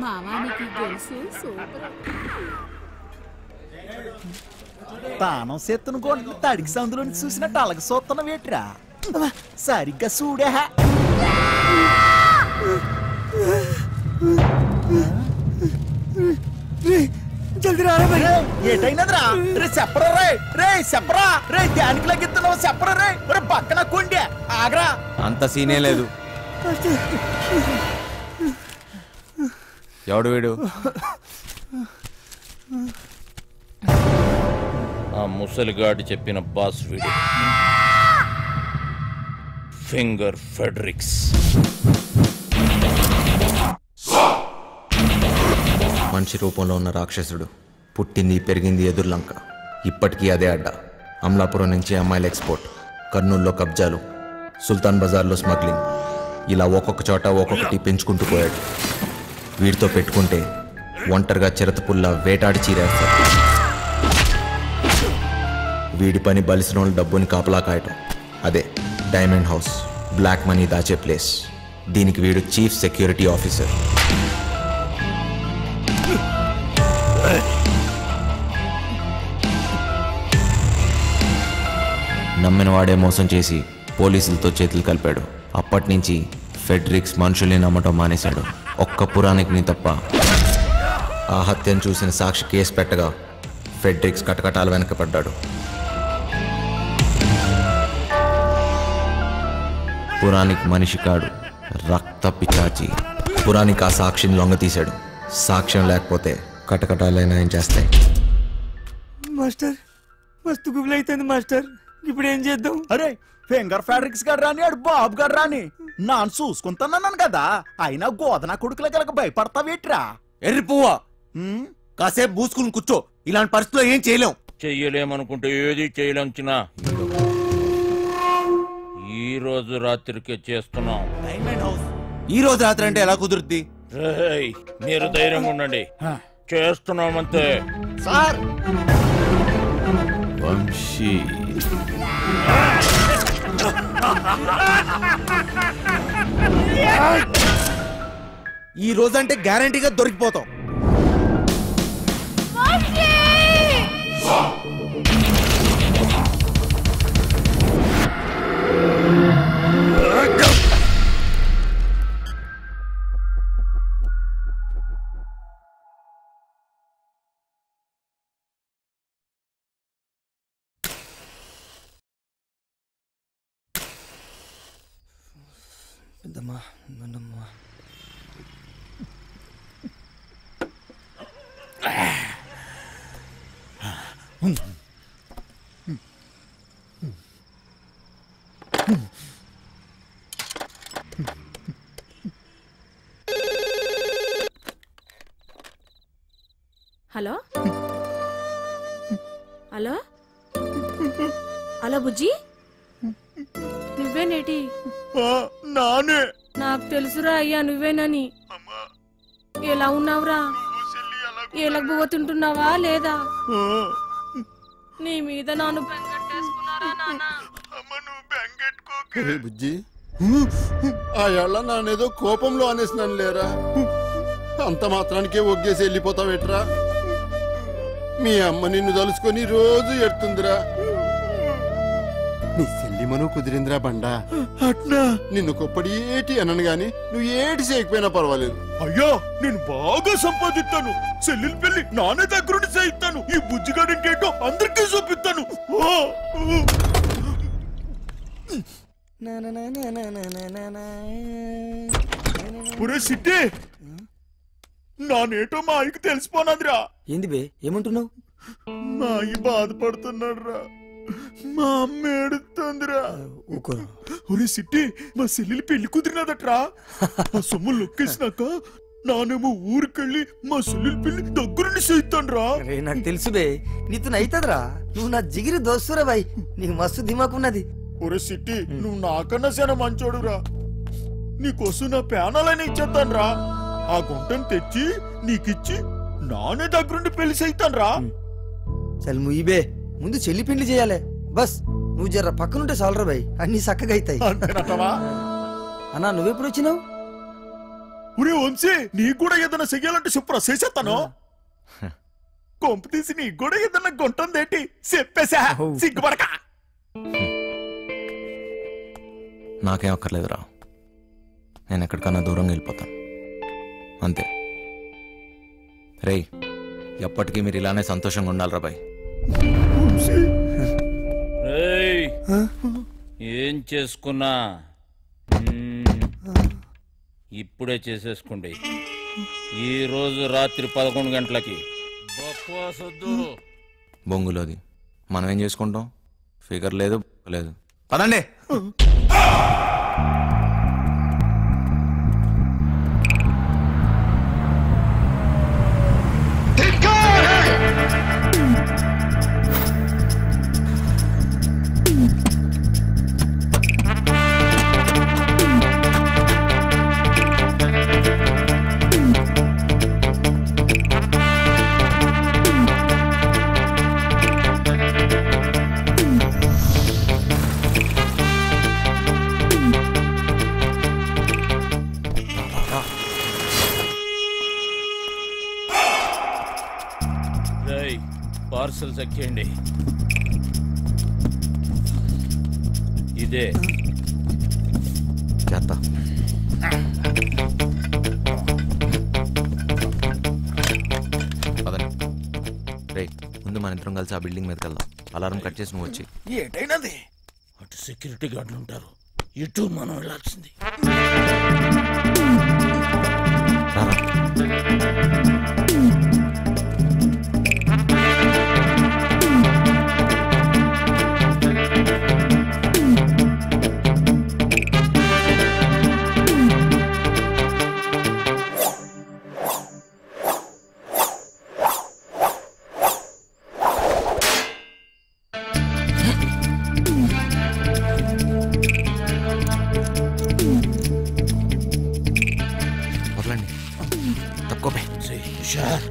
మామానికి గొలుసు సూపర్. తానం సెత్తును కొండ తడికి సందులోని చూసినట్టు అలగ సూత్తన వేట్రా సరిగ్గా చూడే జల్ది రారా ఏటైనదిరా? రే చెప్పరా రే. రే చెప్పరా. రే దానికి లగిస్తున్నావు చెప్పరా రే. రే పక్కన కొండే. ఆగరా. అంత సీనే లేదు. ఎవడు వీడు? ఆ ముసలిగాడు చెప్పిన బాస్ వీడు. Finger Fredericks. మనిషి రూపంలో ఉన్న రాక్షసుడు పుట్టింది పెరిగింది ఎదుర్లంక ఇప్పటికీ అదే అడ్డ. అమలాపురం నుంచి అమ్మాయిల ఎక్స్పోర్ట్. కర్నూల్లో కబ్జాలు. సుల్తాన్ బజార్లో స్మగ్లింగ్. ఇలా ఒక్కొక్క చోట ఒక్కొక్కటి పెంచుకుంటూ పోయాడు. వీడితో పెట్టుకుంటే ఒంటరిగా చిరతపుల్ల వేటాడి చీరేస్తాడు వీడి పని బలిసిన వాళ్ళ డబ్బుని కాపలా కాయటం. అదే డైమండ్ హౌస్ బ్లాక్ మనీ దాచే ప్లేస్. దీనికి వీడు చీఫ్ సెక్యూరిటీ ఆఫీసర్. నమ్మిన వాడే మోసం చేసి పోలీసులతో చేతులు కలిపాడు. అప్పటి నుంచి ఫెడ్రిక్స్ మనుషుల్ని నమ్మటం మానేశాడు. ఒక్క పురాణికిని తప్ప. ఆ హత్యను చూసిన సాక్షి కేసు పెట్టగా ఫెడ్రిక్స్ కటకటాల వెనకపడ్డాడు పురాణిక్ మనిషి కాడు రక్త పిచాచి పురాణిక్ ఆ సాక్షిని లొంగతీశాడు సాక్ష్యం లేకపోతే కటకటాలైనా ఏం చేస్తాయి? మాస్టర్ మస్తు గుబులు అవుతుంది మాస్టర్. ఇప్పుడు ఏం చేద్దాం? అరే ఫింగర్ ఫ్యాడ్రిక్స్ గారు రాని ఆడు బాబు గారు రాని. నాన్న చూసుకుంటానన్నాను కదా. అయినా గోదన కొడుకుల గలక భయపడతావేట్రా ఎర్రి పువ్వా కాసేపు పూసుకుని కూర్చో. ఇలాంటి పరిస్థితుల్లో ఏం చేయలేం. చెయ్యలేమనుకుంటే ఏది చేయలేంచినా ఈ రోజు రాత్రికే చేస్తున్నాం. ఈ రోజు రాత్రి అంటే ఎలా కుదురుద్ది? రేయ్, మీరు ధైర్యంగా ఉండండి. చేస్తున్నామంతే. సార్! వంశీ. ఈ రోజంటే గ్యారంటీగా దొరికిపోతాం. పెద్దమ్మా నాన్నమ్మా హలో హలో హలో బుజ్జి నువ్వేనేటి నానే. నాకు తెలుసురా అయ్యా నువ్వేనని. ఎలా ఉన్నావురా? ఎలగబోతుంటున్నావా లేదా? నీ మీద నాను బుజ్జి. ఆ ఏళ్ళ నానేదో కోపంలో అనేసినాను లేరా? అంత మాత్రానికే ఒగ్గేసి వెళ్ళిపోతావేట్రా మీ అమ్మ నిన్ను తలుసుకొని రోజు ఎడుతుందిరా నీ సెల్లిమను కుదిరిందిరా బండా. అట్నా? నిన్ను కొప్పడి ఏటి అనను గాని నువ్వు ఏటి చేయకపోయినా పర్వాలేదు. అయ్యా నేను బాగా సంపాదిస్తాను. చెల్లెలి పెళ్ళి నాన్న దగ్గరుండి చేయిస్తాను. ఈ బుజ్జిగాడు ఇంకేంటో అందరికీ చూపిస్తాను! ఒరే సిట్టి! నానేటో మా ఆయనకి తెలిసిపోనాదిరా. ఏంది బే ఏమంటున్నావు? మా అయ్య బాధపడుతున్నాడు రా మా అమ్మ ఏడుతుందిరా ఊకో ఒరే సిట్టి మా చెల్లెలి పెళ్ళి కుదిరినదట్రా. ఆ సొమ్ము లొక్కేసినాక నానేమో ఊరికెళ్ళి మా చెల్లెలి పెళ్ళి దగ్గరుండి చేయిస్తాను రా నాకు తెలుసు బే నీతో అవుతుందిరా నువ్వు నా జిగిరి దోస్తురా బాయ్ నీకు మస్తు దిమాకున్నది. ఒరే సిట్టి నువ్వు నాకన్నా చాలా మంచోడురా. నీకోసం నా ప్యానాలని ఇచ్చేస్తాను రా ఆ గుంటను తెచ్చి నీకిచ్చి నానే దగ్గరుండి పెళ్ళి చేయిస్తాను రా చల్ ముయ్యిబే ముందు చెల్లి పెళ్ళి చేయాలి. బస్ నువ్వు జర్ర పక్కనుంటే చాలరా బాయ్ అన్ని చక్కగా అవుతాయి అన్నా నువ్వెప్పుడు వచ్చినావు? ఒరే వంశీ నీకు కూడా ఏదైనా చెయ్యాలంటే చెప్పురా చేసేస్తాను. కొంపు తీసి నీకు కూడా ఏదైనా గుంటుందేంటి చెప్పేసా సిగ్గుపడక. నాకేం అక్కర్లేదురా. నేను ఎక్కడికన్నా దూరంగా వెళ్ళిపోతాను. అంతే. రేయ్ ఎప్పటికీ మీరు ఇలానే సంతోషంగా ఉండాలిరా బాయ్. ఏయ్, ఏం చేసుకున్నా? మ్మ్, ఇప్పుడే చేసేసుకోండి. ఈ రోజు రాత్రి పదకొండు గంటలకి. బొంగులోది. మనం ఏం చేసుకుంటాం? ఫిగర్ లేదు లేదు. పదండి. ఎక్కేయండి ఇదే. రేయ్ ముందు మన ఇద్దరం కలిసి ఆ బిల్డింగ్ మీదకి వెళ్దాం. అలారం కట్ చేసి నువ్వు వచ్చి ఏటైనది? అటు సెక్యూరిటీ గార్డులు ఉంటారు. ఇటు మనం వెళ్ళాల్సింది. రారా. తక్కువ సే, హుషార్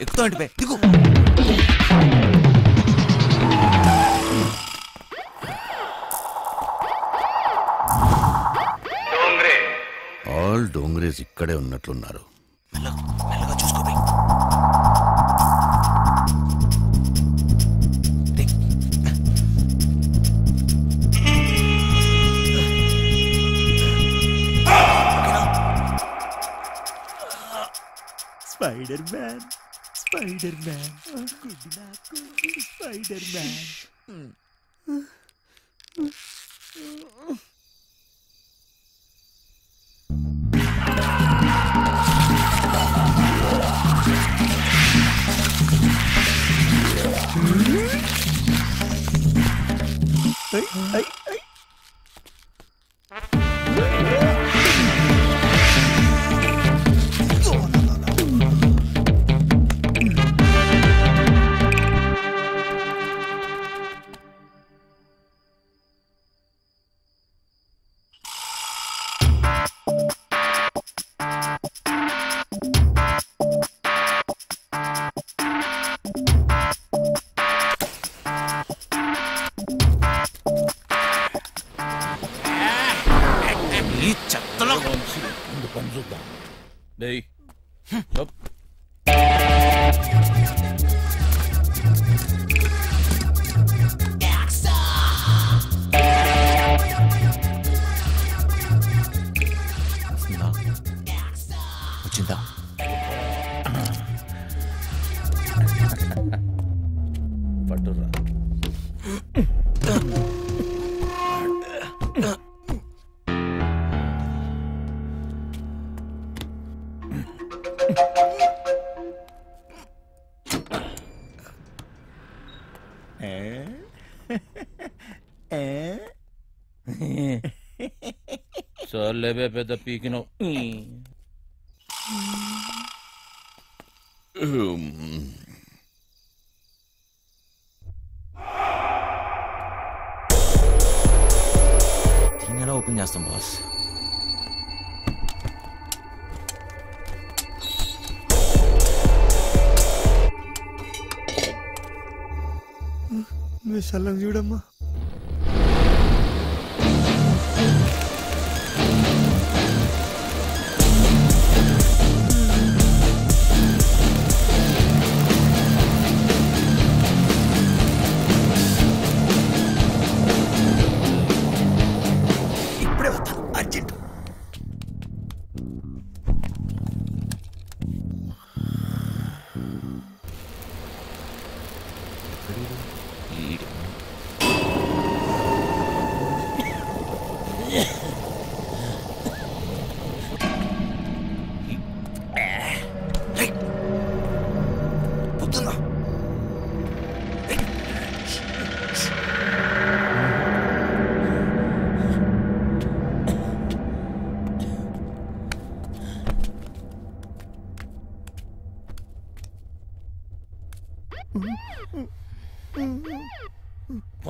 ఎక్కువ అంటే దిగు డోంగ్రేస్ ఇక్కడే ఉన్నట్లున్నారు. మెల్లగా చూసుకో Spider Man Spider Man good నాకు స్పైడర్ మ్యాన్ ఈ వచ్చిందా పట్టురా. చాలేవే పెద్ద పీకినావు. దీన్ని ఎలా ఓపెన్ ఓపెన్ చేస్తాం బాస్ మీ సల్లం చూడమ్మా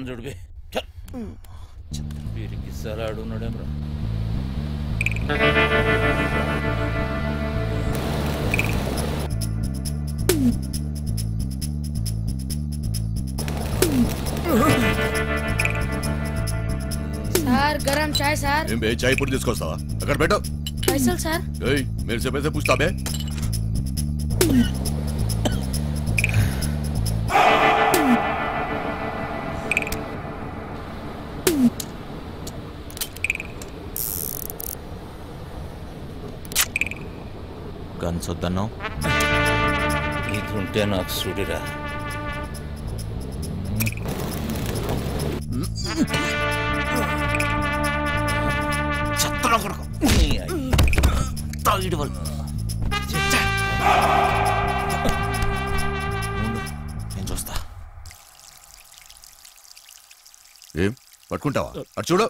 పందుడు బే చల్. వీరికి సలాడు ఉన్నాడేమ్రా సార్ గరం చాయ్ సార్ ఏం బే చాయ్ పొడి తీసుకొస్తావా అక్కడ పెట్టు పైసలు సార్ ఏయ్ మీరు చెప్పేసి పూछता గన్స్ వద్దన్నావు? ఇది ఉంటే నాకు సుడిరా. నేను చూస్తా. ఏం? పట్టుకుంటావా? అటు చూడు.